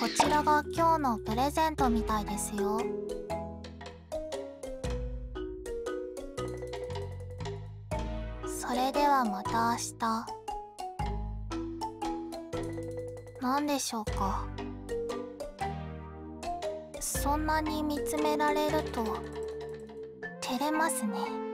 こちらが今日のプレゼントみたいですよ。それではまた明日。何でしょうか。そんなに見つめられると照れますね。